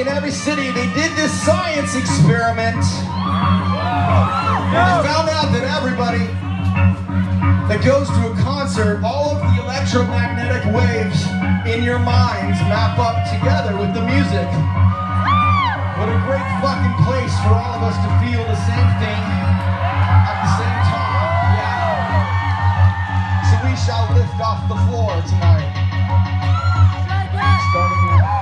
in every city, they did this science experiment. And found out that everybody that goes to a concert, all of the electromagnetic waves in your minds map up together with the music. What a great fucking place for all of us to feel the same thing at the same time. Yeah. So we shall lift off the floor tonight. Starting now.